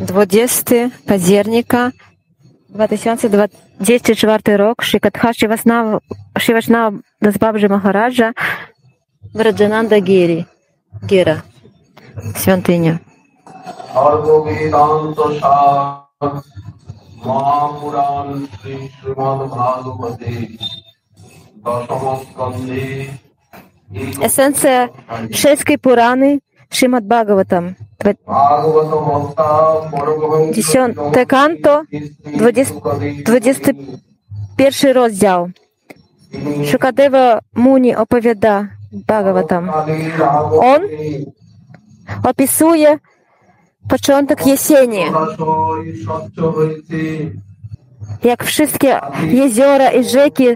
20. позерника 2024 rok Shikatha Shivasnava Dasbabji Махараджа. В Раджананда Гири, Гира, святыня. Mahapuran Sri Srimad Bhagavate Дашамасканди Эссенция Шейской Пураны. Шримад Бхагаватам, 10 канто, 21 розділ. Шукадева Муні оповіда Бхагаватам. Он описує początek jesieni. Jak wszystkie jeziora i rzeki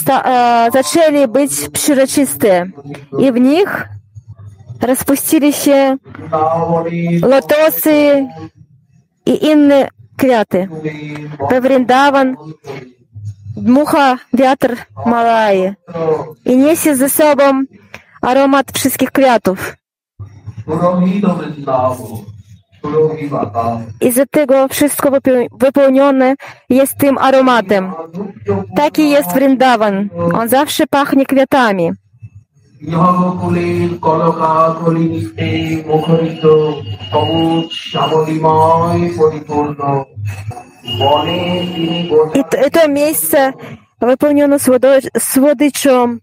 sta- e, zaczęli być przeroczyste i w nich Распустили się лотосы и инные квяты. Во Вриндаван dmucha wiatr Malaje i niesie ze sobą aromat wszystkich kwiatów. I z tego wszystko wypełnione jest tym aromatem. Taki jest Vrindavan. On zawsze pachnie kwiatami. ইহকুলের কলকাকলিতে মুখরিত সবুজ শ্যামলিময় পরিপূর্ণ বনে তিনি I to, i to miejsce wypełnione słodo- słodyczą,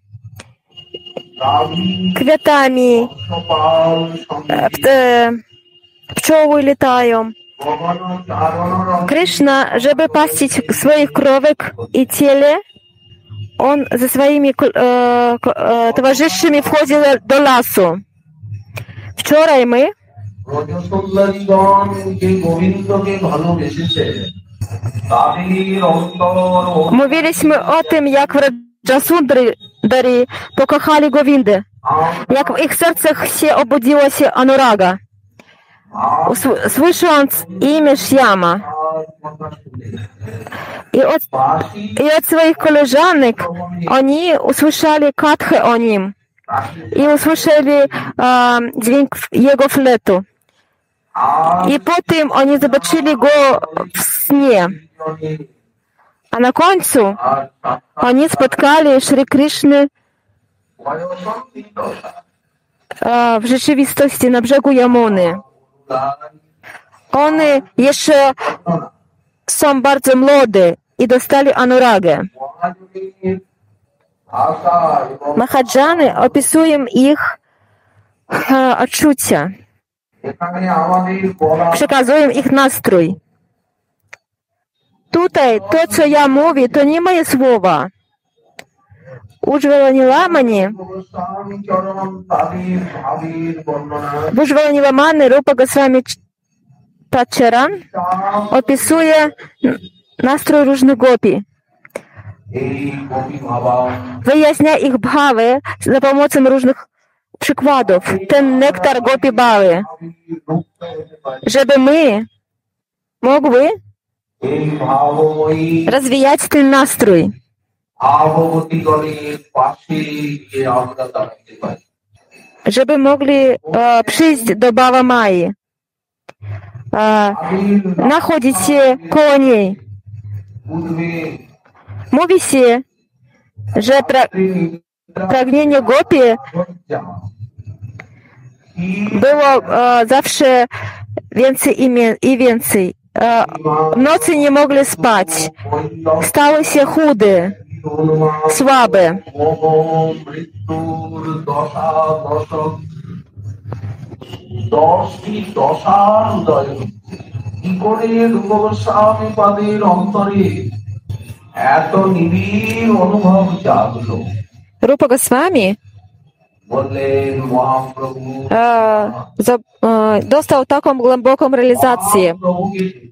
kwiatami, Gopal e, p- e, pszczoły latają. Krishna, żeby он за своими э, э, товарищами входил до ласу. Вчера мы Mówiliśmy o tym, jak w Rajasundari pokochali Govindę, jak w ich sercach się obudziła się Anuraga. Słysząc imię Shyama i od, i od swoich koleżanek, oni usłyszeli kathę o nim i usłyszeli e, dźwięk jego fletu. I potem oni zobaczyli go w śnie. A na końcu oni spotkali Shri Krishna e, w rzeczywistości na brzegu Yamuny. One jeszcze są bardzo młode i dostali anuragę. Mahadżany opisują ich odczucia, przekazują ich nastrój. Tutaj to, co ja mówię, to nie moje słowa. Уджваланиламани, Вуджваланиламани Рупа Госвами Тачаран описуя настрой ружных гопи. Виясня их бхавы за помощью різних przykładów, Тен нектар гопи bały, чтобы мы могли rozwijać ten настрой. ভাববতীগণের পাশে গিয়ে আমরা দাঁড়াতে পারি żeby mogli e, przyjść do Baba Mai, e, nachodzić się koło niej. পূর্বে Mówi się, że pra, pragnienie gopi było e, zawsze więcej i, mie- i więcej. E, w nocy nie mogli spać, stały się chude, słabe. মৃত্যুর দশা দশক দশটি দশার উদয় হচ্ছে। কি করে রূপস্বামী পাদের অন্তরে এত নিবিড় অনুভব জাগলো Rupa Goswami за, dostał taką głęboką realizację.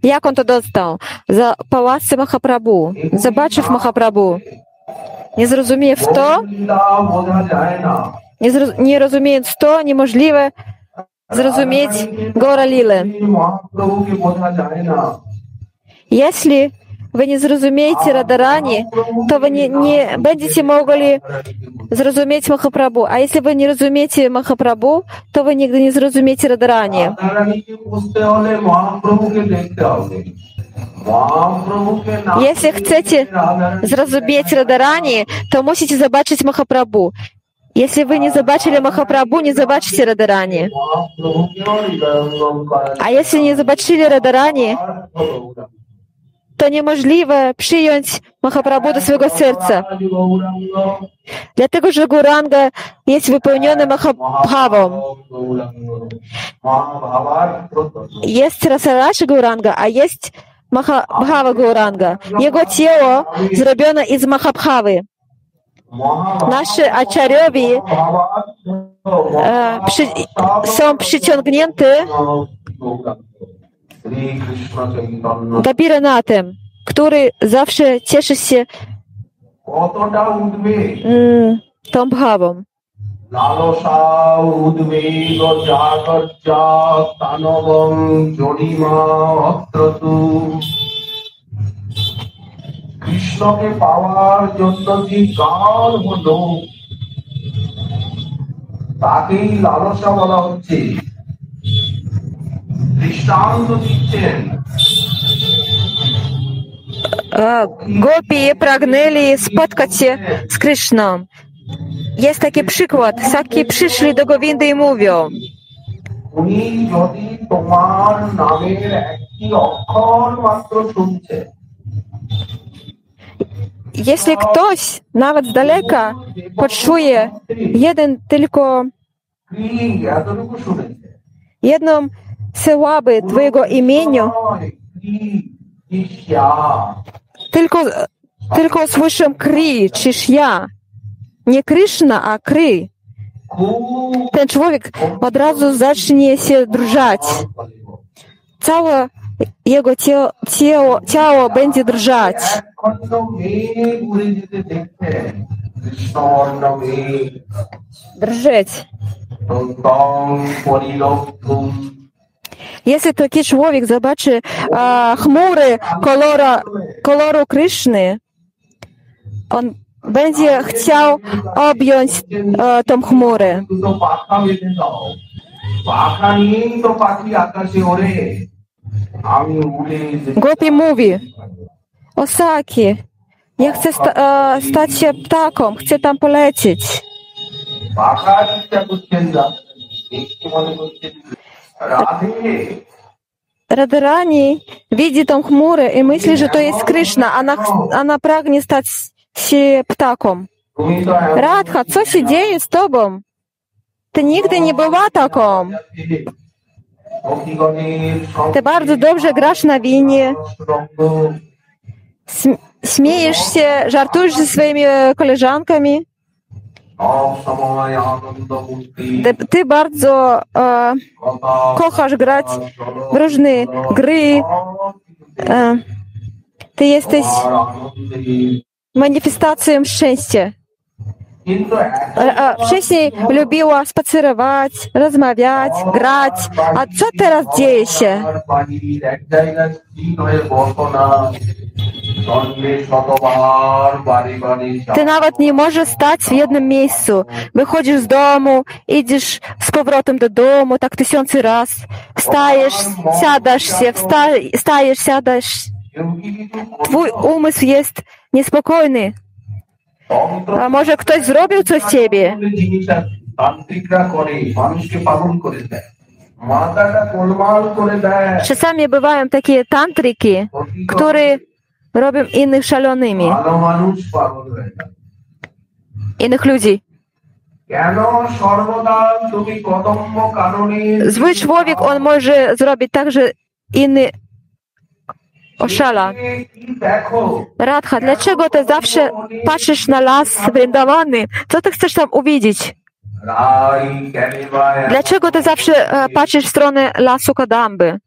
Jak on to dostał? Za pałacem Mahaprabhu, zobaczył Mahaprabhu. Nie zrozumiew to, nie, zroz, nie rozumiejąc to, niemożliwe zrozumieć Gora Lily. Jeśli вы не зразумеете Радарани, то вы не, не будете могли зразумець Махапрабу. А если вы не разумеете Махапрабу, то вы никогда не зразумеете Радарани. Если хотите зразумець Радарани, то мусите забачить Махапрабу. Если вы не забачили Махапрабу, не забачите Радарани. А если не забачили Радарани, то неможливо. przyjąć Махапрабху до своего сердца. Для того же Гуранга есть выполненный Махабхавом. Есть Расараша Гуранга, а есть Махабхава Гуранга. Его тело сделано из Махабхавы. Наши ачарёви э, пши, сам пшитёнгненты są przyciągnięte Shrikrishna Chaitanya Gabiranatem, który zawsze cieszy się কতটা উদ্বেগ mm, tą bhavą. লালসা উদ্বেগ জাগর্জা তানবং জরিমা অত্রতু কৃষ্ণকে পাওয়ার জন্য যে কাল হলো তাকেই লালসা বলা হচ্ছে দৃষ্টান্ত দিচ্ছেন E, Gopi pragnęli spotkać się z Krishną. Jest taki przykład. Saki przyszli do Govindy i mówią, উনি যদি তোমার নামের একটি অক্ষর মাত্র শুনছে jeśli ktoś nawet z daleka poczuje jeden tylko, কি এতটুকু শুনেছে jedną syłaby Twojego imienia, tylko, tylko słyszę kry, czyż ja. Nie Kryszna, a kry. Ten człowiek od razu zacznie się drżać. Całe jego ciało, ciało, ciało będzie drżać. Drżeć. Если такой человек zobaczy chmury kolora, koloru Kryszny, on będzie chciał objąć e, tą chmurę. Gopi mówi, Osaki, ja chcę e, stać się ptaką, chcę tam polecieć. Радарани видит он хмуро и мысли же, то есть Кришна, а она, она а прагне стать си птаком. Радха, что си с тобом? ты nigdy не была taką. Ты bardzo dobrze grasz na winie. Śmiejesz się, żartujesz ze swoimi koleżankami. Ty bardzo e, kochasz grać w różne gry. E, ty jesteś manifestacją szczęścia. Wcześniej lubiła spacerować, rozmawiać, grać. A co teraz dzieje się? Ty nawet nie możesz stać w jednym miejscu. Wychodzisz z domu, idziesz z powrotem do domu, tak tysiące raz. Wstajesz, siadasz się, wstajesz, siadasz. Twój umysł jest niespokojny. A może ktoś zrobił coś z ciebie? Czasami bywają takie tantryki, które robią innych szalonymi. Innych ludzi. Zły człowiek, on może zrobić tak, że inny oszala. Radha, dlaczego ty zawsze patrzysz na las Brindawany? Co ty chcesz tam uwidzieć? Dlaczego ty zawsze e, patrzysz w stronę lasu Kadamby?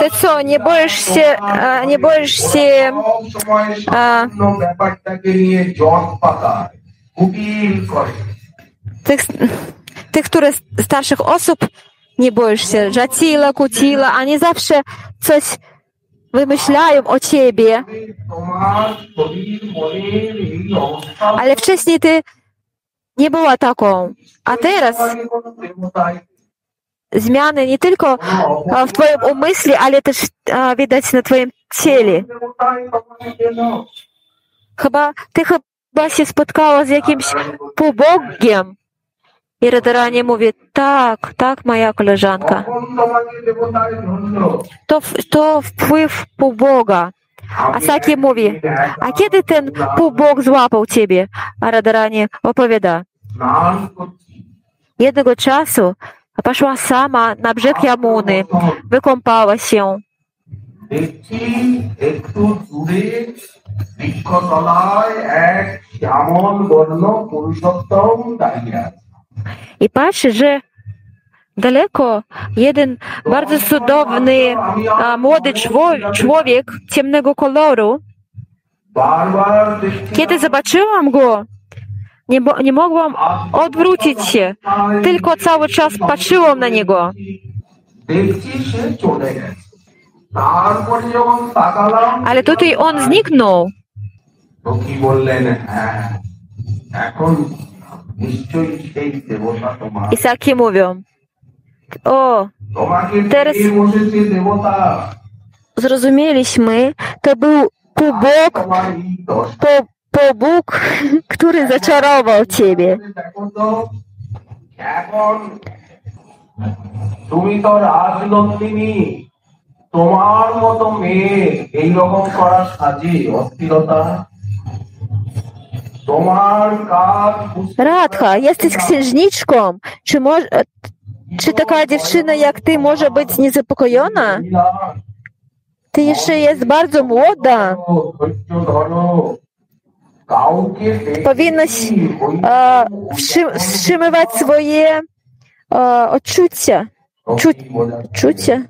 Ты что, не боишься, а, не боишься а, tych, tych które starszych osób nie boisz się, żacila, kutila, nie zawsze coś wymyślają o ciebie. Ale wcześniej ty nie była taką. A teraz zmiany nie tylko w twoim umyśle, ale też widać na twoim ciele. Chyba ty chyba się spotkała z jakimś półbogiem. I Radharani mówi, tak, tak, moja koleżanka. তখন তোমাকে দেবতায় ধরলো To, to wpływ półboga. A Saki mówi, a kiedy ten półbóg złapał ciebie? A Radharani opowiada, স্নান করছি jednego czasu poszła sama na brzeg Jamuny, wykąpała się. দেখছি একটু দূরে বৃক্ষতলায় এক শ্যামল বর্ণ পুরুষোত্তম দাঁড়িয়ে আছে i patrzy, że daleko jeden bardzo cudowny a, młody człowiek ciemnego koloru. Kiedy zobaczyłam go, nie, nie mogłam odwrócić się, tylko cały czas patrzyłam na niego. Ale tutaj on zniknął. I Saki mówią, o, তোমাকে Teraz- পেয়ে বসেছে দেবতা zrozumieliśmy, to był półbóg, তোমার এই দশ po, półbóg, który zaczarował ciebie. দেখো তো এখন তুমি তো রাজনন্দিনী তোমার মতো মেয়ে এইরকম করার সাজে অস্থিরতা Радха, если с księżniczką, czy, moż, czy taka dziewczyna jak ty może być niezapokojona? Ty jeszcze jest bardzo młoda. Powinnaś e, wstrzymywać swoje e, odczucia. Czu, czucie.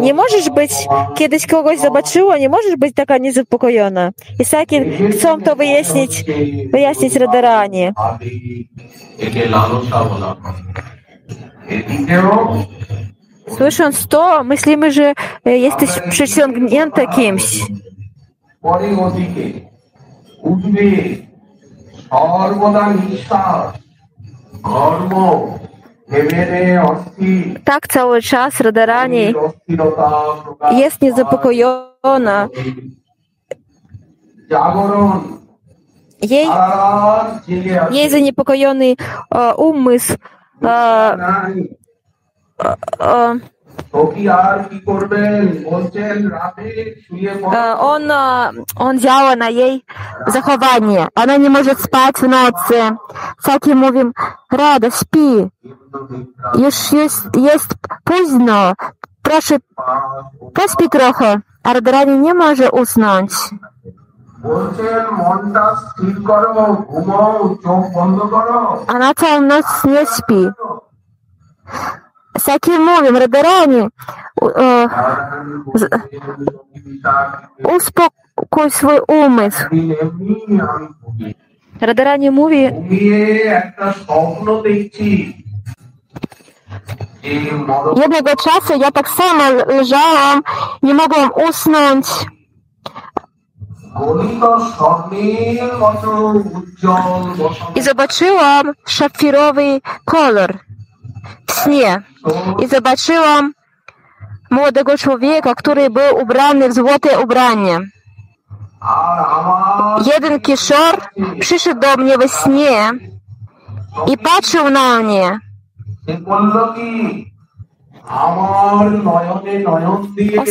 nie możesz być, kiedyś kogoś zobaczyła, nie możesz być taka niezapokojona. Isakin chcą to wyjaśnić, wyjaśnić Radarani. Słysząc to, myślimy, że e, jesteś przyciągnięta kimś. Udve, sarvada nisar, tak cały czas Radharani jest niezapokojona. Jej, jej zaniepokojony uh, umysł uh, uh, Он, он e, e, działa na jej zachowanie. Ona nie może spać w nocy. Wszak mówimy, Rada, śpi. Już jest, późno. Proszę, pośpi trochę. A Radarani nie może usnąć. Ona całą noc nie śpi. всякими новыми радарами э, успокой свой умысл. Радарани Муви я много часу, я так само лежала, не могла уснуть. И побачила шапфіровий колор. w śnie i zobaczyłam młodego człowieka, który był ubrany w złote ubranie. Jeden kiszor przyszedł do mnie we śnie i patrzył na mnie.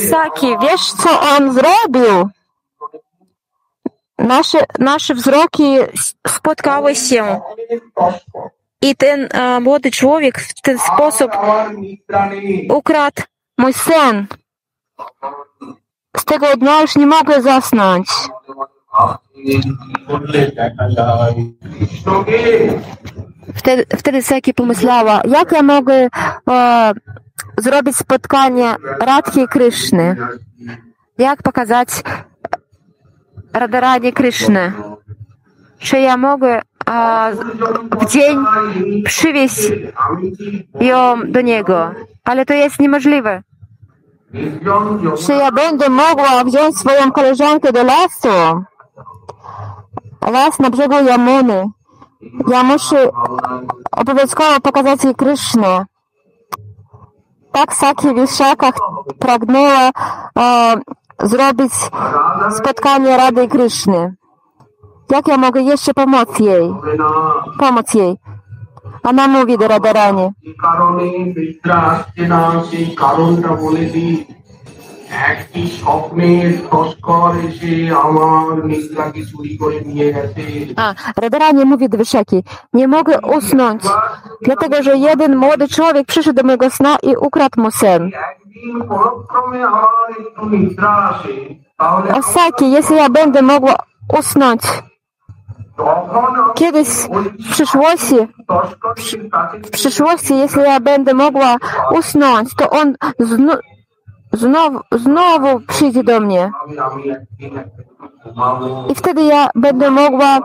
Saki, wiesz co on zrobił? Nasze, nasze wzroki spotkały się. И ten uh, молодой человек в ten способ украд мой сон. С tego dnia już nie mogę zasnąć. Wtedy, wtedy Seki pomyślała, jak ja mogę e, zrobić spotkanie Radki i Kryszny? Jak pokazać Radaranie Kryszny? Czy ja mogę a w dzień przywieźć ją do niego. Ale to jest niemożliwe. Czy ja będę mogła wziąć swoją koleżankę do lasu? Las na brzegu Jamuny. Ja muszę obowiązkowo pokazać jej Krysznę. Tak Saki w Wiszakach pragnęła e, zrobić spotkanie Rady Kryszny. Jak ja mogę jeszcze pomóc jej? হবে না Pomóc jej. Ona mówi do Radarani. যে কারণে নিদ্রা আসছে না সেই কারণটা বলে দিই একটি স্বপ্নের তস্কর এসে আমার নিদ্রাকে চুরি করে নিয়ে গেছে A, Radarani mówi do Wyszeki. Nie mogę usnąć, dlatego że jeden młody człowiek przyszedł do mojego sna i ukradł mu sen. একদিন পরক্রমে আমার একটু নিদ্রা আসে তাহলে Osaki, jeśli ja będę mogła usnąć তখন আমি Kiedyś w przyszłości, w przyszłości, jeśli ja będę mogła usnąć, to on znowu, znowu, znowu przyjdzie do mnie. I wtedy ja będę mogła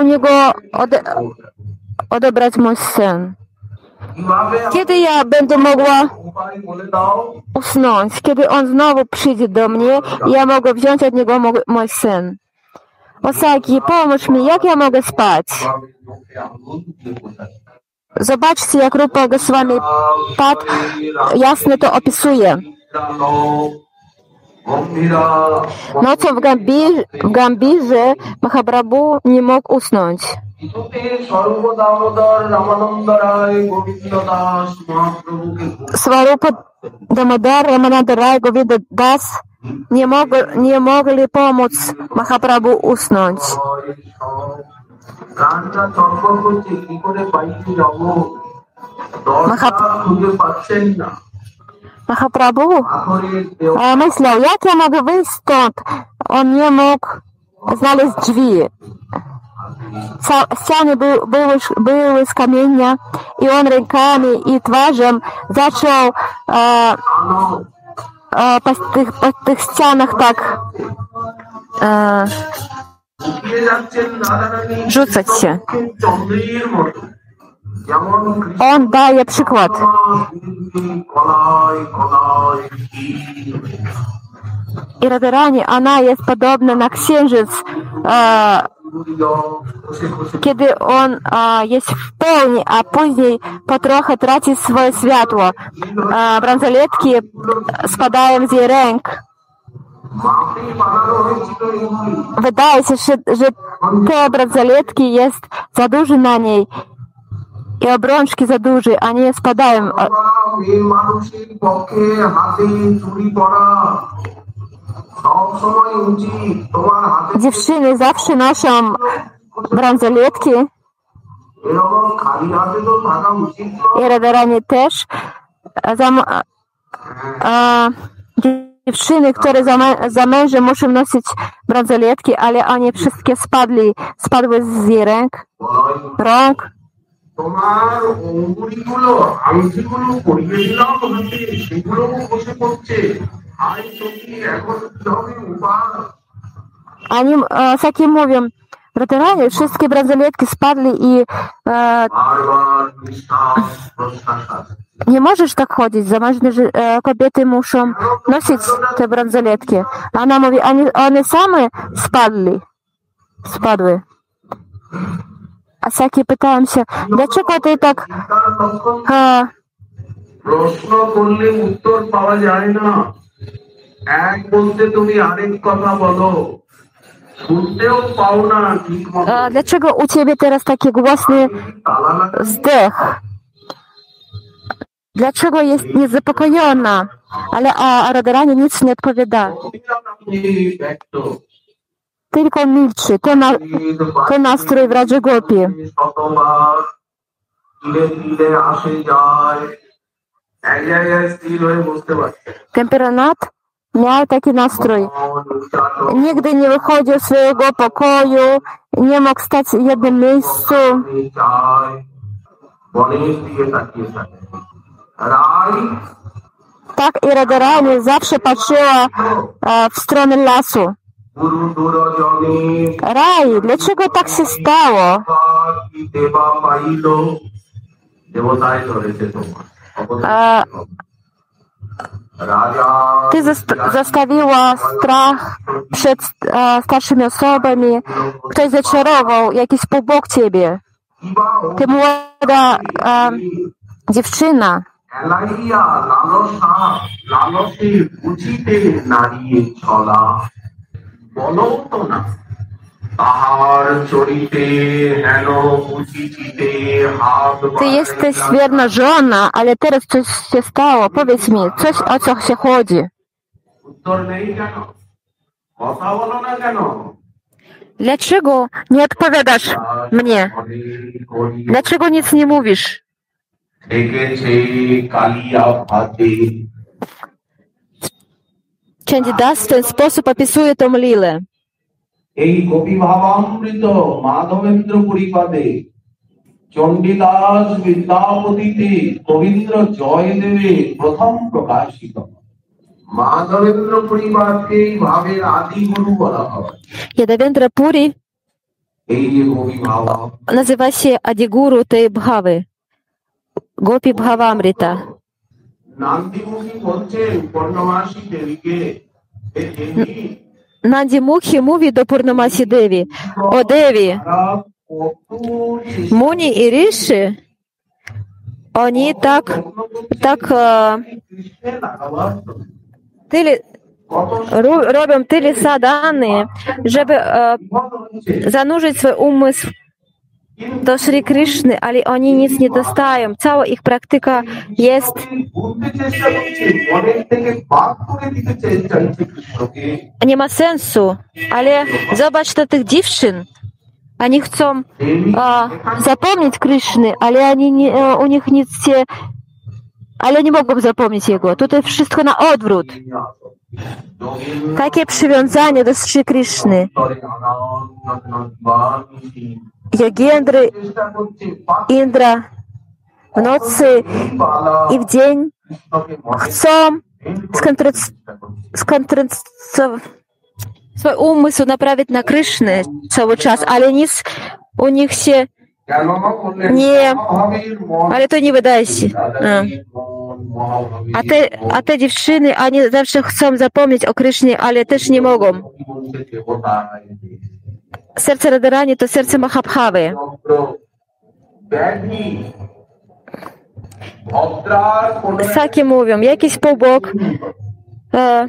u niego ode, odebrać mój sen. Kiedy ja będę mogła usnąć, kiedy on znowu przyjdzie do mnie, ja mogę wziąć od niego mój sen. Osaki, pomóż mi, jak ja mogę spać? Zobaczcie, jak Rupa Goswami Pat jasno to opisuje. Nocą w, Gambi, w Gambirze nie mógł usnąć. Swarupa Damodar Ramanandaraj Govinda Das не, мог, не могли помочь Махапрабху уснуть. Махап... Махапрабху а, мыслил, як я могу выйти тут? Он не мог, знали двери. Стены были, были, были из камня, и он руками и тважем зашел. э, э, по, по, по стенах так э, жутся все. Он дає приклад. И Радырани, она есть подобна на ксенжец, э, kiedy on a, jest w pełni, a później po trochę traci swoje światło. A, bransoletki spadają z jej ręk. Wydaje się, że, że te bransoletki jest za duży na niej i obrączki za duże, a nie spadają. Dziewczyny zawsze noszą bransoletki এরকম খালি হাতে তো থাকা উচিত নয় i Radharani też. A Za, a, a, dziewczyny, które za, mę- za mężem muszą nosić bransoletki, ale one wszystkie spadli, spadły z jej ręk, বলয়, rąk. তোমার অঙ্গুলিগুলো আংটিগুলো পরিয়ে দিলাম হাতে সেগুলো বসে পড়ছে Они, э, всякие мови братыра, wszystkie bransoletki спадли и... Э, не можешь так ходить, за же, э, кобеты мушам носить те бранзолетки. Она а мови, они, они сами спадли. Спадли. А всякие пытаемся, для чего ты так... Э, এক বলতে তুমি আরেক কথা বলো শুনতেও পাও না ঠিক মতো e, dlaczego u ciebie teraz taki głośny তালা লাগা zdech? Dlaczego jest niezapokojona? Ale a Radharani nic nie odpowiada. আপনি ব্যক্ত Tylko milczy. To, na, to nastrój w Radzie Gopi. শতবার ধীরে ধীরে আসে যায় এক জায়গায় স্থির হয়ে বসতে পারছে Temperanat miał taki nastrój. Nigdy nie wychodził z swojego pokoju, nie mógł stać w jednym miejscu. Tak i Radharani zawsze patrzyła e, w stronę lasu. Raj, dlaczego tak się stało? a Ty zast- zastawiła strach przed e, starszymi osobami. Ktoś zaczarował, jakiś półbok ciebie. কিবা Ty młoda e, dziewczyna. এলাইয়া লালসা লালসে বুঝিতে নারিয়ে চলা বলো তো না ty jesteś wierna żona, ale teraz coś się stało. Powiedz mi, coś o co się chodzi. Dlaczego nie odpowiadasz mnie? Dlaczego nic nie mówisz? Chandidas w ten sposób opisuje tą Lilę. এই কবি ভাবামৃত মাধবেন্দ্র পরিপাদে চণ্ডীদাস বিদ্যাপতিতে কবীন্দ্র জয়দেবে প্রথম প্রকাশিত। মাধবেন্দ্র পরিবারকে ভাবের আদি গুরু বলা হয়। পুরী называйся Адигуру Тей ভাবে। গোপি Бхавамрита. Нандимухи বলছেন পর্ণমাসী দেবীকে Нанді Мукхі Муві до Пурнамасі Деві, Одеві, Муни и Риши, они так, так е, тили, робим тили са данные, чтобы е, занужить свой умысл do Sri Krishny, ale oni nic nie dostają. Cała ich praktyka jest nie ma sensu, ale zobacz do tych dziewczyn. Oni chcą a, zapomnieć Kryszny, ale oni nie, u nich nic się, ale nie mogą zapomnieć jego. Tutaj wszystko na odwrót. Takie przywiązanie do Sri Krishny. Йогендры, Индра, в ночи и в день хцом сконцентрировать свой умысел направить на Кришны целый час, але низ у них все не... Але то не видайся. А. А те, а те девчины, они завжди хочуть запомнить о Кришні, але теж не можуть. Serce Radharani to serce Mahabhawy. Saki mówią, jakiś półbok e,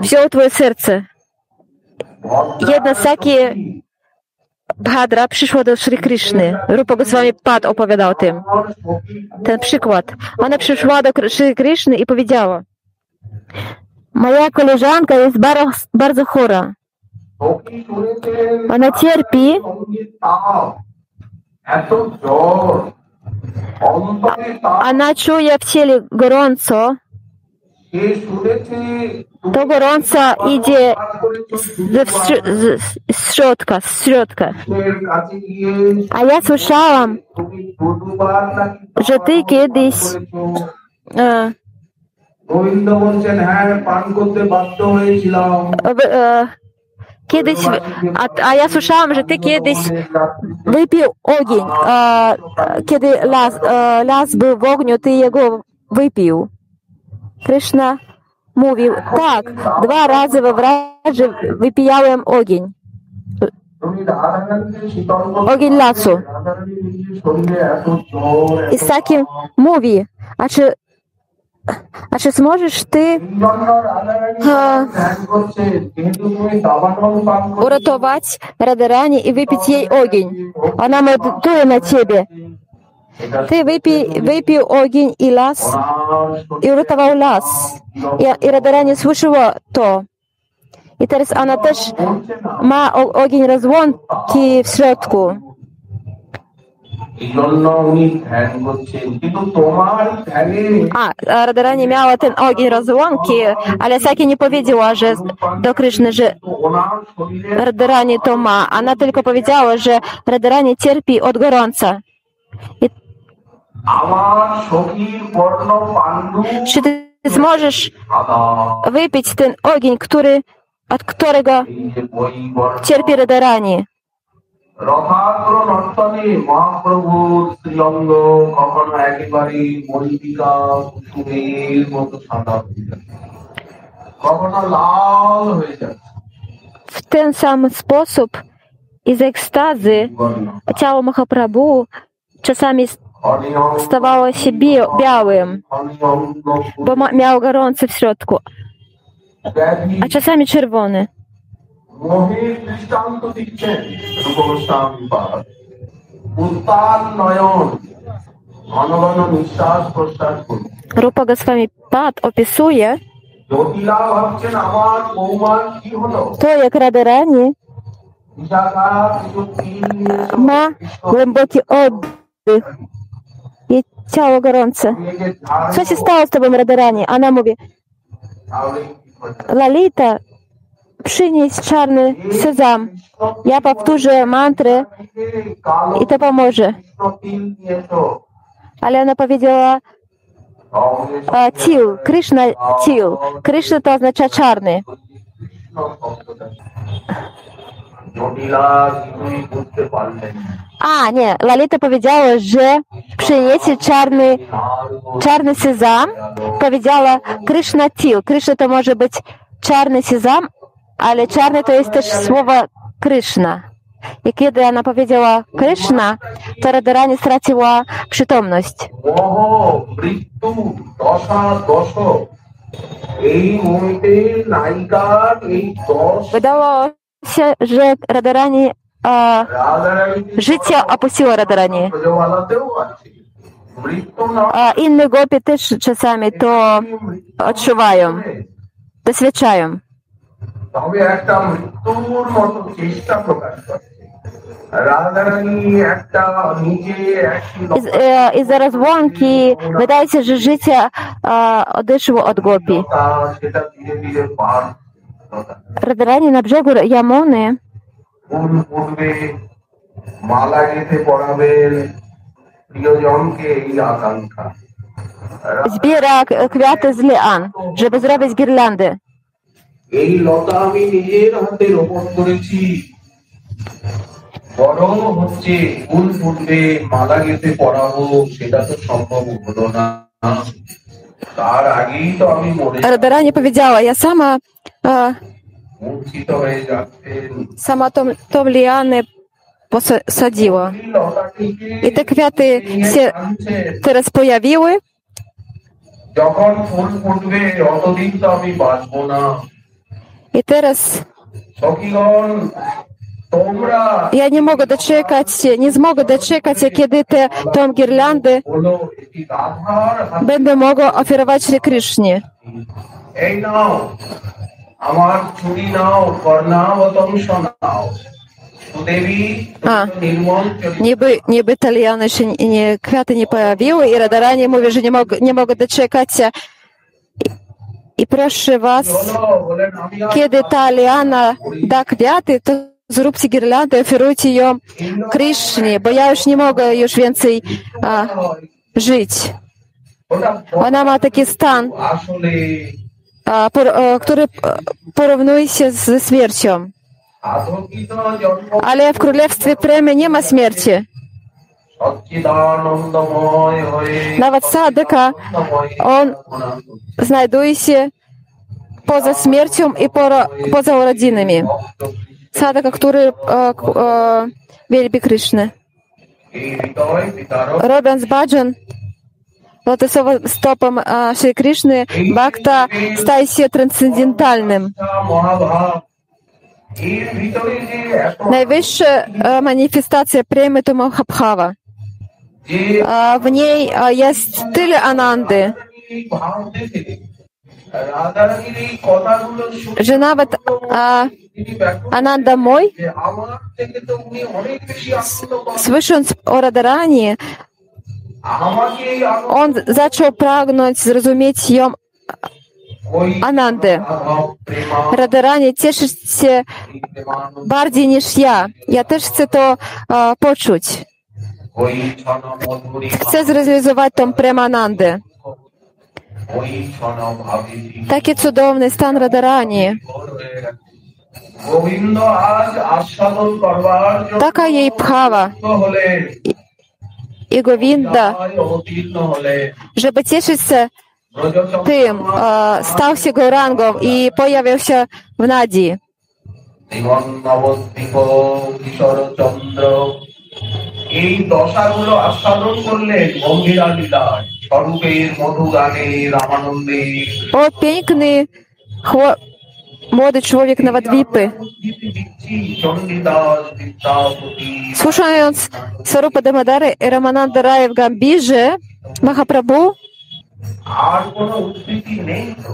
wziął twoje serce. Jedna Saki Bhadra przyszła do Sri Krishny. Rupa Goswami Pad opowiadał o tym. Ten przykład. Ona przyszła do Sri Krishny i powiedziała Moja koleżanka jest bardzo chora. Ona cierpi এত জ্বর অন্তরে তাপ Ona czuje w ciele gorąco. সে শুনেছে To gorąco idzie ze wstr- z, z środka, z środka. কৃষ্ণের কাছে গিয়ে A ja słyszałam, তুমি দুবার নাকি że ty kiedyś করেছো। e, গোবিন্দ বলছেন হ্যাঁ পান করতে বাধ্য হয়েছিলাম кидись, а, а я слушала, що ти кидись випив огінь, а, коли ляс, а, ляс був вогню, ти його випив. Кришна мовил, так, два раза во враже випіяли огонь. Огонь лацу. И з таким мові, а что. А что сможешь ты а, уротовать Радарани и выпить ей огонь? Она медитует на тебе. Ты выпи, выпил огонь и лас, и уротовал лас. И, и Радарани слышала то. И теперь она тоже ма огонь rozłąki в środku. A, Radharani miała ten ogień rozłąki, ale Saki nie powiedziała że do Kryszny, że Radharani to ma. Ona tylko powiedziała, że Radharani cierpi od gorąca. I... Czy ty zможешь wypić ten ogień, który, od którego cierpi Radarani? রথাগ্র নর্তনে মহাপ্রভুর শ্রীঅঙ্গ কখনো একেবারে মরিপিকা কুসুমের মতো সাদা কখনো লাল হয়ে যাচ্ছে। W ten sam sposób i z ekstazy ciało Mahaprabhu czasami stawało się białym, bo miało gorący w środku, a czasami czerwony. মোহের দৃষ্টান্ত দিচ্ছেন রূপস্বামী পাহাড় উত্তাল নয়ন ঘন ঘন নিঃশ্বাস প্রশ্বাস করুন Rupa Goswami Pad opisuje জটিলা ভাবছেন আমার বৌমার কি হলো to, jak Radharani বিশাখা কিছু তিল নিয়ে এসো। ma głęboki oddech i ciało gorące. আমি এই যে ঝাড় Co się stało z tobą, Radharani? Ona mówi, তাহলে কি হচ্ছে? Lalita, przynieść czarny sezam. Ja powtórzę mantrę i to pomoże. Ale ona powiedziała e, Til, Krishna Til. Krishna to oznacza czarny. A, nie, Lalita powiedziała, że przyniesie czarny, czarny sezam. Powiedziała Krishna Til. Krishna to może być czarny sezam ale czarny to jest też słowo Kryszna. I kiedy ona powiedziała Kryszna, to Radharani straciła przytomność. Wydało się, że Radharani e, życie opuściło Radharani. A inne gopie też czasami to odczuwają, doświadczają. তবে একটা মৃত্যুর মতো চেষ্টা প্রকাশ করে রাধারানী একটা নিজে একটি I, z- e, I zaraz łąki wydaje się, że życie e, odeszło od gopi. লতা, সেটা ধীরে ধীরে পার লতা। Radharani na brzegu Yamony ফুল ফুটবে মালা গেঁথে পড়াবেন প্রিয়জনকে এই আকাঙ্ক্ষা zbiera k- kwiaty z lian, żeby zrobić girlandy. এই লতা আমি নিজের হাতে রোপণ করেছি বড় হচ্ছে ফুল ফুটবে মালা গেঁথে পড়াবো সেটা তো সম্ভব হলো না তার আগেই তো আমি মরে Radharani powiedziała, ja sama, e, মূর্ছিত হয়ে যাচ্ছেন sama tą, tą lianę posadziła. এই লতাটিকে I te kwiaty się আনছেন। teraz pojawiły যখন ফুল ফুটবে অতদিন তো আমি বাঁচবো না i teraz ja nie mogę doczekać, nie zmogę doczekać, kiedy te tą girlandę będę mogła ofiarować Sri Krishnie. A, niby, niby taliany jeszcze nie, kwiaty nie pojawiły i Radarani mówi, że nie, mog, nie mogę doczekać i proszę Was, kiedy ta liana da kwiaty, to zróbcie girlandę, oferujcie ją Krishnie, bo ja już nie mogę już więcej a, żyć. Ona ma taki stan, a, por, a, który porównuje się ze śmiercią. Ale w Królestwie Premy nie ma śmierci. Нават Садака, он знайдуйся поза смертью и поза уродинами. Садака, который э, э Кришны. Робинс Баджан, Лотосова стопом э, Шри Кришны, Бхакта стайся трансцендентальным. Наивысшая э, манифестация премы Тумахабхава. А, в ней а, есть стиль Ананды. Жена вот а, она домой, свыше он Радарани, он зачал прагнуть, зразуметь ем Ананды. Радарани, тешишься барди ниш я, я тешится то а, почуть. Chce zrealizować tą premanandę. Taki cudowny stan Radarani. Taka jej pchawa. Jego winda, żeby cieszyć się tym, stał się go rangą i pojawił się w Nadzi. এই দশাগুলো আস্বাদন করলেন গম্ভীরা লীলায় স্বরূপের মধু গানে রামানন্দে O piękny chło- młody człowiek Nawadwipy. Chandidas Vidyapati Słuchając Sarupa Damadary i Ramananda Raya w Gambirze, Mahaprabhu, আর কোন উদ্ধৃতি নেই তো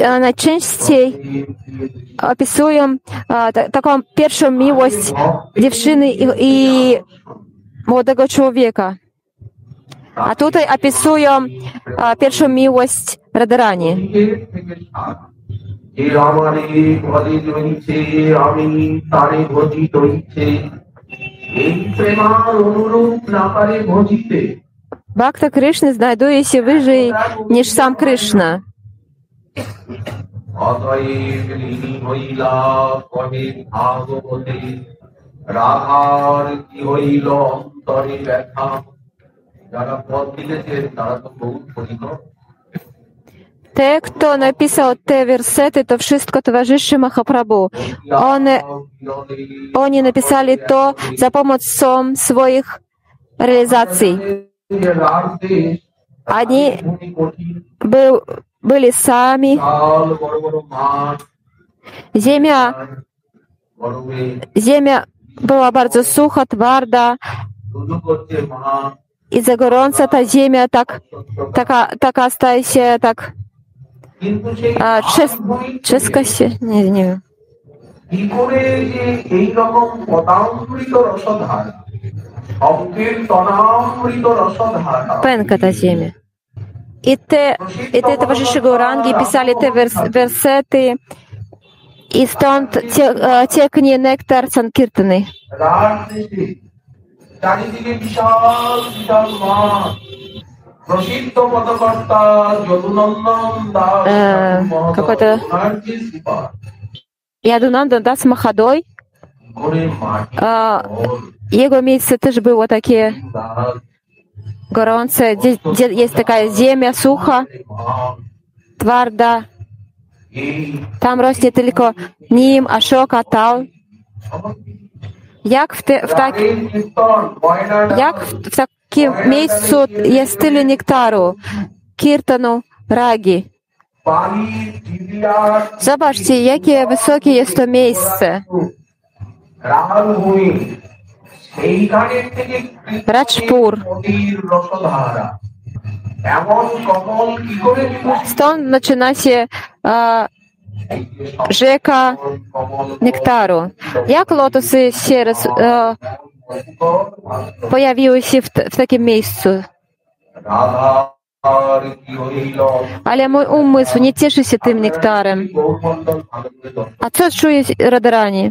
najczęściej opisują taką pierwszą miłość dziewczyny i, i młodego człowieka. A tutaj opisują pierwszą miłość Radharani. Бхакта Кришна знаходиться вище, ніж сам Кришна. অতএব ঋণী হইলা কহে ভাগবতে রাধার কি হইল অন্তরে ব্যথা যারা পদ লিখেছেন তারা তো বহু পরিত Te, kto napisał te wersety, to wszystko towarzyszy Mahaprabhu. One, oni napisali to za pomocą swoich realizacji. Ani był, были сами. Земля, земля была bardzo суха, тверда. Из-за горонца та земля так, так, так осталась, так, а, чес, ческость, не, не. Пенка та земля и те, и те этого же Шигуранги писали те верс, версеты, и стонт те, э, те кни нектар Санкиртаны. Э, какой-то Ядунанда Дас Махадой. Э, его имеется тоже было такие Горонце, где, есть такая земля, сухо, твердо. Там росте только ним, ашок, атал. Як в, те, в, так, як в, в таким месяцу естили нектару, киртану, раги. Zobaczcie, jakie wysokie jest to miejsce. রামভূমি সেইখানের থেকে রাজপুর। নদীর রসধারা এমন কমল কি করে বিকশিত Stąd zaczyna się e, rzeka nektaru. Jak lotosy się roz, e, pojawiły się w, t- w takim miejscu? রাধার কি হইল Ale mój umysł nie cieszy się tym nektarem. গৌরমন্ডল আনন্দে দর্শন A co czuje Radharani?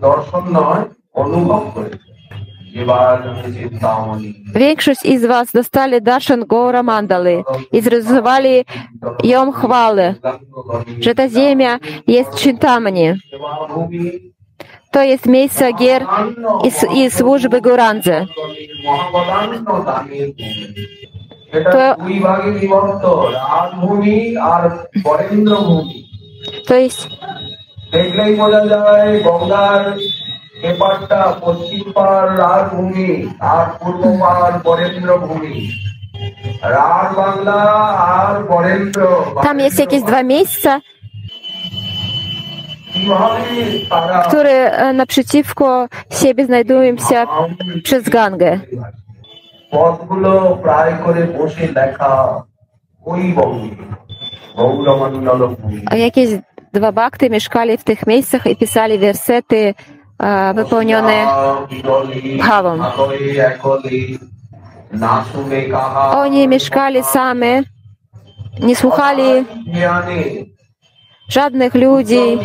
দর্শন নয় অনুভব করেছে এবার আমি Chintamani Większość z Was dostali Darshan Gora Mandali i zrealizowali ją chwały, że ta ziemia jest Chintamani. To jest miejsce gier i, i służby Gurandze. To, to jest দেখলেই বোঝা যায় গঙ্গার এপারটা পশ্চিম পাড় রাজভূমি আর পূর্ব পাড় বরেন্দ্র ভূমি রাজ বাংলা আর Barendra tam jest jakieś dwa miejsca, কিভাবে তারা które e, naprzeciwko siebie znajdują się przez Gangę. পথগুলো প্রায় করে বসে লেখা ওই বঙ্গে গৌরমণ্ডল ভূমি A jakieś dwa bakty mieszkali w tych miejscach i pisali wersety e, wypełnione bhawą. Oni mieszkali sami, nie słuchali żadnych ludzi.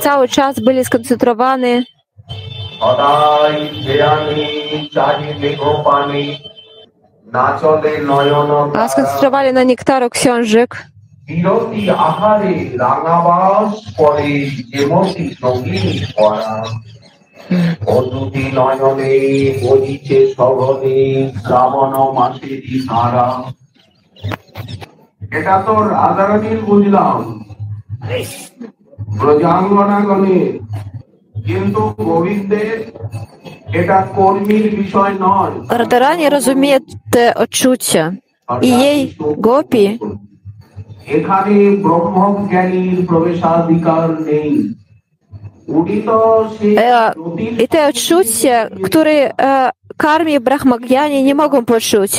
Cały czas byli skoncentrowani. A skoncentrowali na nektaru książek. বিরতি আহারে রাঙাবাস করে যেমতি সঙ্গিনী করা অদুতি নয়নে বলিছে সঘনে শ্রাবণ মাসেরই ধারা এটা তো রাধারানীর বুঝলাম প্রজাঙ্গনাগণের কিন্তু গোবিন্দের এটা কর্মীর বিষয় নয় Радharani розуміє те এখানে ব্রহ্মজ্ঞানীর প্রবেশাধিকার নেই উদিত সে Е, і те odczucia, które e, karmi brahmagьяни nie mogą poczuć.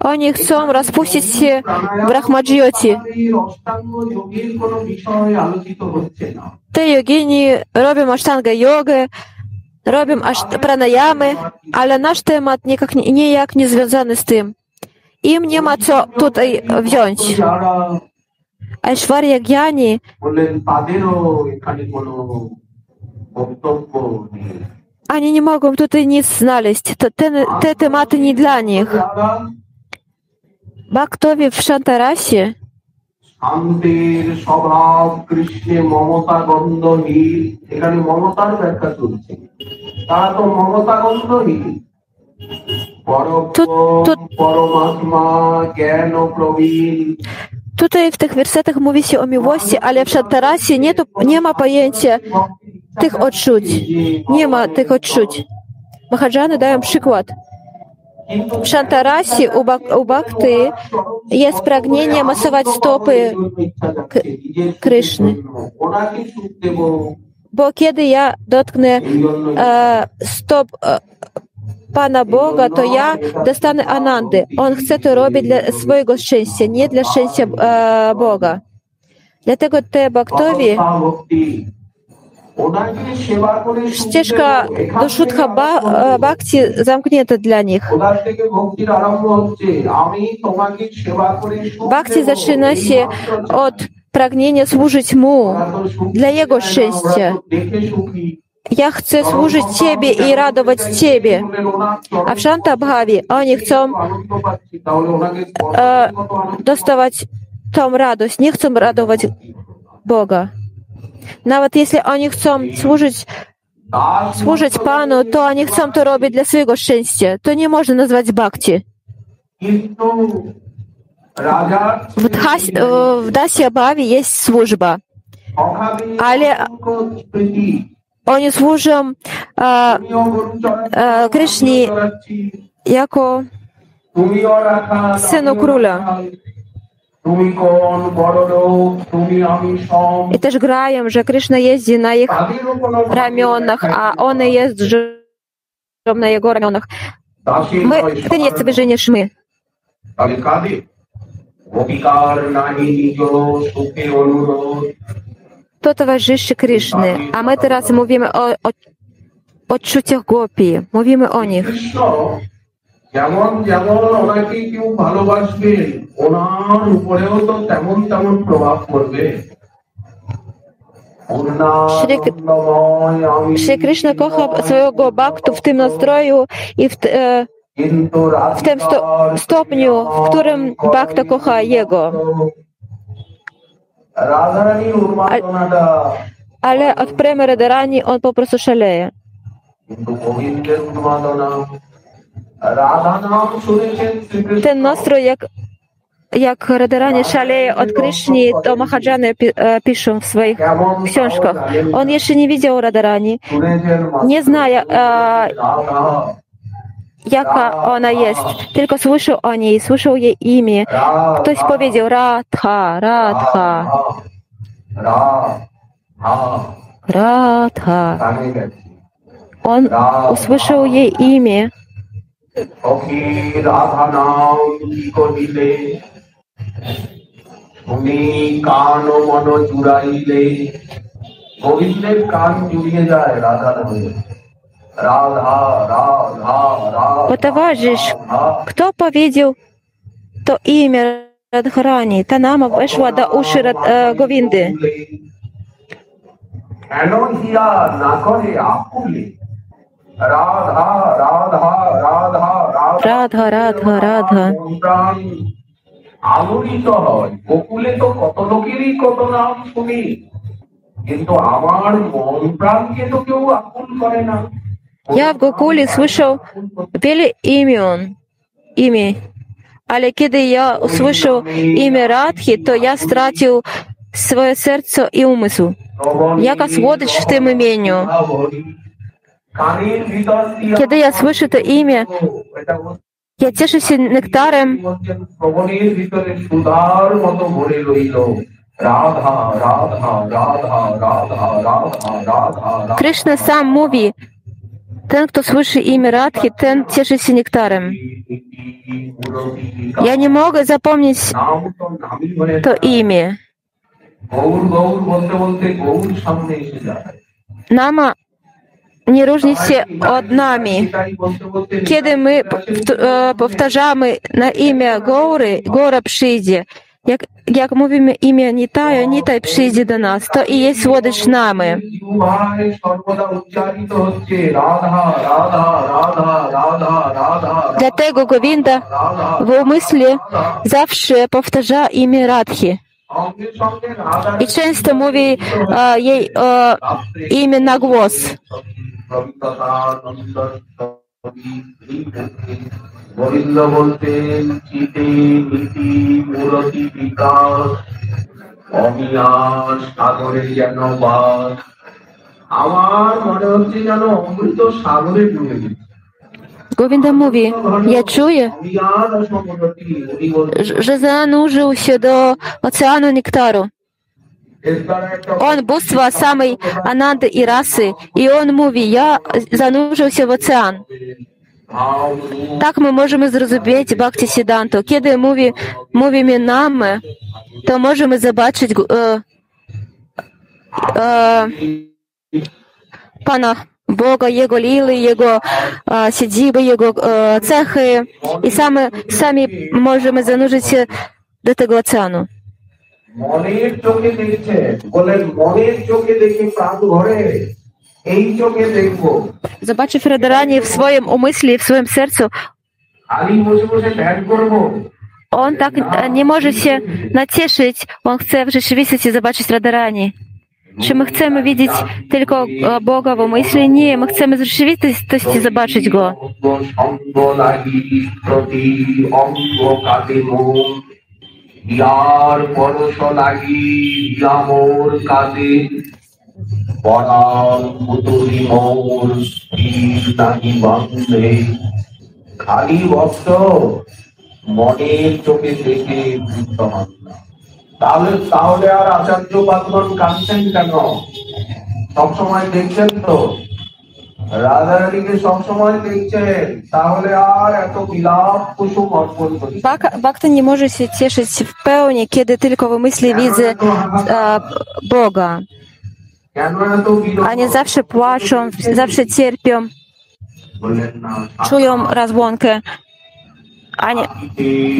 Oni chcą rozpuścić się w brahmadžioti. অষ্টাঙ্গ যোগের কোনো বিষয় আলোচিত হচ্ছে না Te yogini robią ashtanga jogę, robią aż pranayamy, ale nasz temat ніяк, ніяк nie związany z tym. Im nie ma co tutaj wziąć. Aishwarya Giani oni nie mogą tutaj nic znaleźć. To te, tematy nie dla nich. Bhaktowie w Szantarasie শান্তির স্বভাব কৃষ্ণে মমতা গন্ধহীন এখানে মমতার ব্যাখ্যা চলছে তারা তো মমতা গন্ধহীন Tutaj w tych wersetach mówi się o miłości, ale w Szatarasie nie, ma pojęcia tych odczuć. Nie ma tych odczuć. Mahadżany dają przykład. W Szantarasi u, bak jest pragnienie masować stopy K Kryszny. Bo kiedy ja dotknę e, stop e, Pana Boga, to ja dostanę Anandy. On chce to robić dla swojego szczęścia, nie dla szczęścia e, Boga. Dlatego te bhaktowie Ścieżka do Szutha Bhakti e, zamknięta dla nich. Bhakti zaczyna się od pragnienia służyć Mu dla Jego szczęścia. ja chcę służyć Ciebie i radować Ciebie. A w Shantabhavi oni chcą e, dostawać tą radość, nie chcą radować Boga. Nawet jeśli oni chcą służyć służyć Panu, to oni chcą to robić dla swojego szczęścia. To nie można nazwać bhakti. W, dhas, w Dasie Bhavi jest służba, ale Oni służą a, a, Kryszni jako synu króla. I też grają, że Krishna jeździ na ich ramionach, a one jeżdżą na jego ramionach. My, ty nie sobie niż my. Gopikarnani jo To towarzyszy Krishny, a my teraz mówimy o, o odczuciach gopi. Mówimy o nich. Krishna যেমন যেমন ওনাকে কেউ ভালোবাসবেন ওনার উপরেও তো তেমন তেমন প্রভাব পড়বে পূর্ণানন্দময় আমি Shri Krishna kocha swojego bhaktu w tym nastroju i w, e, কিন্তু w tym sto, stopniu, w którym bhakta kocha jego. Ale od premiera Radharani on po prostu szaleje. Ten nastrój, jak, jak Radharani szaleje od Kryszni, to Mahajany e, piszą w swoich książkach. On jeszcze nie widział Radharani, nie zna, e, jaka ona jest, tylko słyszał o niej, słyszał jej imię. Radha Ktoś powiedział Radha, Radha, Radha Radha. কানে গেছে On usłyszał jej imię. সখী রাধা নাম কি কহিলে তুমি কান ও মন জুড়াইলে গোবিন্দের কান জুড়িয়ে যায় রাধার হয়ে রাধা রাধা রাধা О, товарищ, রাধা। Кто повидел то имя Радхарани, та нама вышла до уши Рад- э, Говинды. কেন হিয়া না করে আকুলে রাধা রাধা রাধা রাধা রাধা, রাধা, রাধা। মন প্রাণ আলোড়িত হয় গোকুলে তো কত লোকেরই কত নাম শুনি কিন্তু আমার মন প্রাণকে তো কেউ আকুল করে না я в Гокуле слышал, пели имен имя. Але когда я услышал имя Радхи, то я стратил свое сердце и умысл. Яка сводыч в тем имению. Когда я слышу это имя, я тешусь нектарем. Кришна сам мови. Ten, кто свыше имя Радхи, тен тешится нектаром. Я не мог запомнить то имя. Нама не ружницы от нами. кеды мы повторяем на имя Горы, Гора Пшиди, Jak, jak mówimy imię Nitaj, Nitaj przyjdzie do nas. To i jest słodycz namy. Dlatego Govinda w umyśle zawsze powtarza imię Radhi. I często mówi e, jej e, imię na głos. Govinda বলতেন চিতে নীতি মূলতি বিকাশ অমিয়াস সাগরে যেন বাস আমার মনে হচ্ছে যেন অমৃত সাগরে ডুবে গেছে Govinda mówi, ja czuję, অমিয়ান সমুদ্রটি উনি বলতেন ż- że zanurzył się do oceanu nektaru. Он буства самой Ананды и расы, и он муви, я занужился в океан. Так мы можем зразумець Бхакти Сіданту. Коли мові, мовимо нами, то можемо забачить е, е, э, э, Пана Бога, его лилы, его э, е, сидіби, Його е, цехи. І сами самі можемо занужиться до того океану. মনের চোখে দেখছে বলেন মনের চোখে দেখে প্রাণ ঘরে এই চোখে দেখবো Zobaczyв Radharani w swoim umyśle, w swoim sercu, খালি বসে বসে ধ্যান করবো on tak e, nie może się nacieszyć, on chce w rzeczywistości zobaczyć Radharani. Czy my chcemy widzieć tylko e, Boga w umyśle? Nie, my chcemy w rzeczywistości zobaczyć Go. ইয়ার পরশ লাগি ইয়ামোর কাটে পরাণ পুতুলি মোর স্থির নাহি বন্ধে। খালি ভক্ত মনের চোখে দেখে বুদ্ধ হন না। তাহলে তাহলে আর আচার্য বাদমান কাঁদছেন কেন? সবসময় দেখছেন তো? রাধারানীকে সবসময় দেখছেন তাহলে আর এত বিলাপ কুসুম অর্পণ করি Bak- Bhakta nie może się cieszyć w pełni, kiedy tylko w umyśle widzę e, Boga. কেন এত বিরক্ত Oni zawsze płaczą, zawsze cierpią, বললেন না czują rozłąkę. Oni,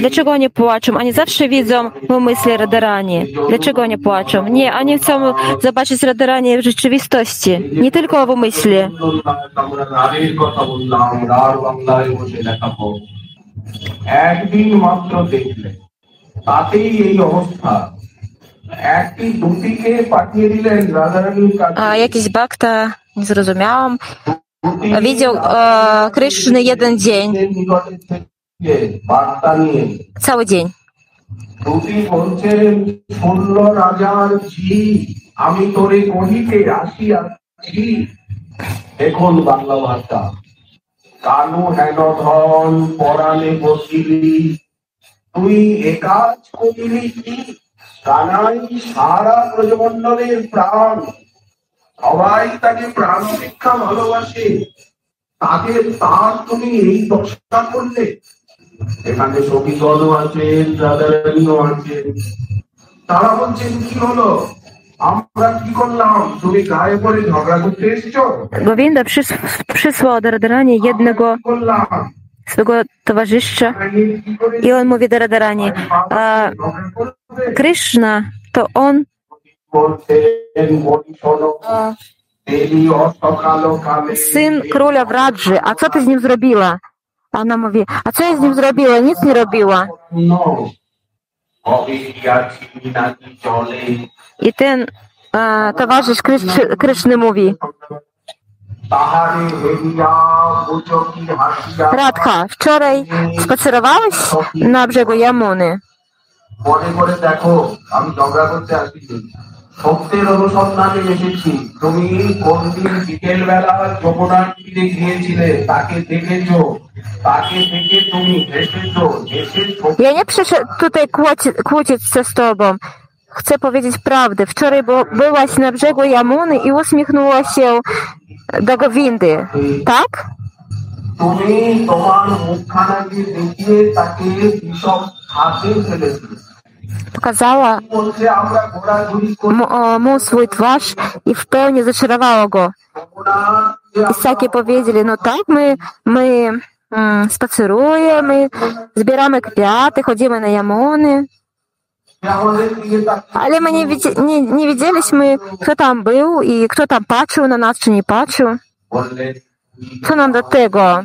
dlaczego oni płaczą? Oni zawsze widzą w umyśle Radharani. Dlaczego oni płaczą? Nie, oni chcą zobaczyć Radharani w rzeczywistości, nie tylko w umyśle. আমরা রানের কথা বললাম রার বাংলায় বসে দেখাবো একদিন মাত্র দেখলে তাতেই এই অবস্থা একটি দুটিকে পাঠিয়ে দিলেন রাধারানীর কাছে A jakiś Bhakta, nie zrozumiałam, দুটি widział e, Krishna jeden dzień, cały dzień. আমি তোরে কহিতে আসিয়াছি। এখন বাংলা ভাষা। কানু হেন ধন পরাণে বসিলি। তুই একাজ করিলি কি? কানাই সারা প্রজমণ্ডলের প্রাণ। সবাই তাকে প্রাণ শিক্ষা ভালোবাসে। তাদের তার তুমি এই দশা করলে। এখানে সবিগণও আছেন রাধারানীও আছেন তারা বলছেন কি হলো আমরা কি করলাম তুমি গায়ে পড়ে ঝগড়া করতে এসছো Govinda przys- przysłał do Radharani jednego কি করলাম swego towarzysza আমি কি করে i on mówi do Radharani, a ঝগড়া করবে Krishna to on বলছেন বলি শোনো দেবী অষ্টকালো কালে syn króla Wradży, a co ty z nim zrobiła? A ona mówi, a co ja z nim zrobiła? Nic nie robiła. I ten e, towarzysz Kryszny mówi, Radka, wczoraj spacerowałeś na brzegu Jamuny. মনে করে দেখো আমি ঝগড়া করতে আসিনি সত্যের অনুসন্ধানে এসেছি তুমি কোনদিন বিকেল বেলা যমুনার তীরে গিয়েছিলে তাকে দেখেছো তাকে দেখে তুমি হেসেছো হেসে Ja nie przyszedł tutaj kłócić, kłócić się z tobą. Chcę powiedzieć prawdę. Wczoraj bo, byłaś na brzegu Jamuny i uśmiechnęła się do Gowindy. Tak? তুমি তোমার মুখখানাকে দেখিয়ে তাকে বিষম হাতে ফেলেছিলে pokazała mu swój twarz i w pełni zaczarowała go. Isakie powiedzieli, no tak, my, my mm, spacerujemy, zbieramy kwiaty, chodzimy na jamony. Ale my nie, nie, nie widzieliśmy, kto tam był i kto tam patrzył na nas, czy nie patrzył. Co nam do tego?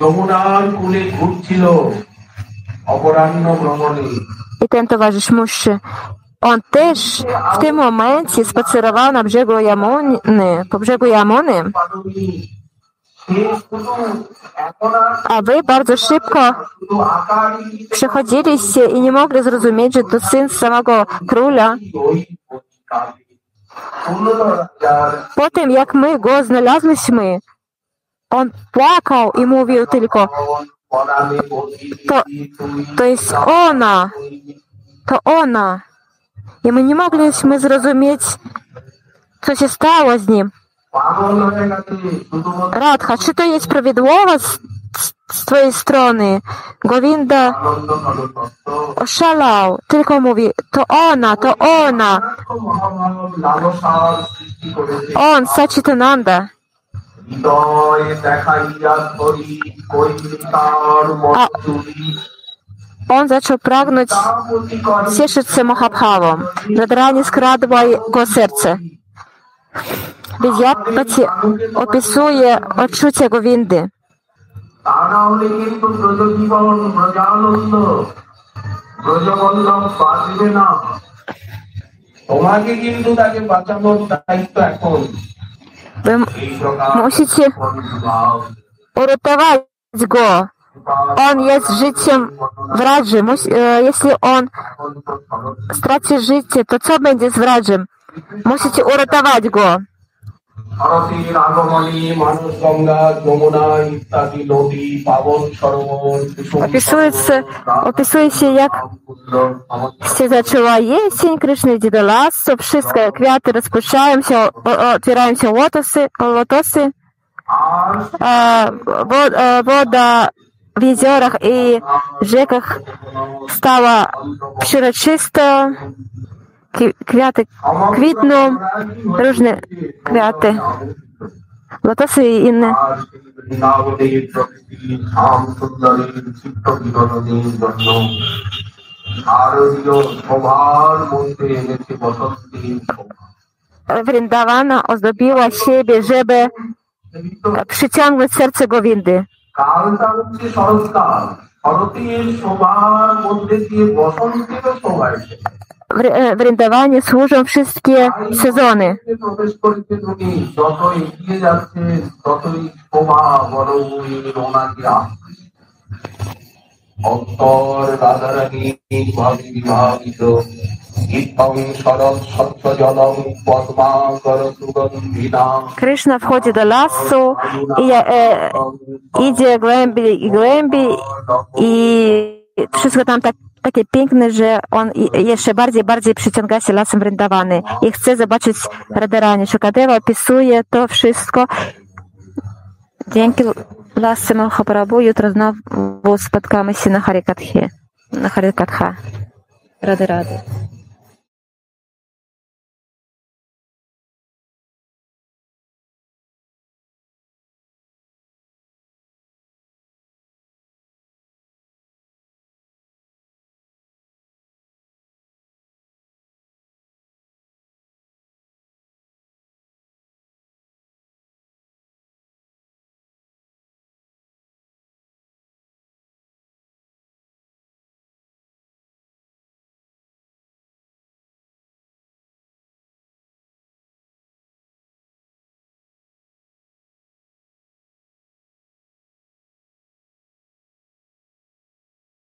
লক্ষ্মীতে নাকি কেউ ওই সময়ে যমুনার কুলে ঘুরছিল অপরাহ্ন ভ্রমণে I ten towarzysz muszy. On też w tym momencie spacerował na brzegu Jamuny, po brzegu Jamuny, পারবি সে শুধু এখন আর a wy bardzo szybko শুধু আকারই przechodziliście i nie mogli zrozumieć, że to syn samego króla. ওই কালে ষোলো রাজার Po tym, jak my go znaleźliśmy, on płakał i mówił tylko, to, to jest ona, to ona. I my nie mogliśmy zrozumieć, co się stało z nim. Radha, czy to jest prawidłowo z, z twojej strony? Govinda oszalał, tylko mówi, to ona, to ona. On, Sachitananda. হৃদয়ে দেখাইয়া ধরি কৈলিকার মজুরি On zaczął pragnąć Tapati করে cieszyć się Mahabhawą. Radharani skradła jego serce. Vidyapati opisuje odczucie Govindy. তা না হলে কিন্তু ব্রজজীবন ব্রজানন্দ ব্রজবল্লভ বাঁচবে না তোমাকে কিন্তু তাকে বাঁচানোর দায়িত্ব এখন Wy musicie uratować go. On jest życiem wraży. E, jeśli on straci życie, to co będzie z wrażem? Musicie uratować go. ভারতের আগমনে মানুষ গঙ্গা যমুনা ইত্যাদি নদী পাবন সরোবর কুসুম Opisujecie, opisuje się, jak আমাদের się zaczęła jesień, Krishna idzie do lasu, wszystkie kwiaty rozpuszczają się, o- o- otwierają się lotosy, lotosy R e, wo- e, woda w jeziorach i rzekach stała przeroczysta, Ki- kwiaty kwitną, różne kwiaty, lotosy i inne. আর বৃন্দাবনের প্রকৃতি শ্যাম সুন্দরের চিত্ত বিনোদনের জন্য শারদীয় শোভার মধ্যে এনেছে বসন্তের শোভা Vrindawana ozdobiła siebie, żeby przyciągnąć serce Gowindy. কালটা হচ্ছে শরৎকাল শরতের শোভার মধ্যে দিয়ে বসন্তেরও শোভা এসেছে w e, Ryndawanie służą wszystkie sezony. Krishna wchodzi do lasu i e, e idzie głębiej i głębiej i wszystko tam tak takie piękne, że on jeszcze bardziej, bardziej przyciąga się lasem Vrindavany i chce zobaczyć Radharani. Shukadeva opisuje to wszystko Dzięki lasce Mahaprabhu jutro znowu spotkamy się na Harikathe. Na Harikatha. Rady, rady.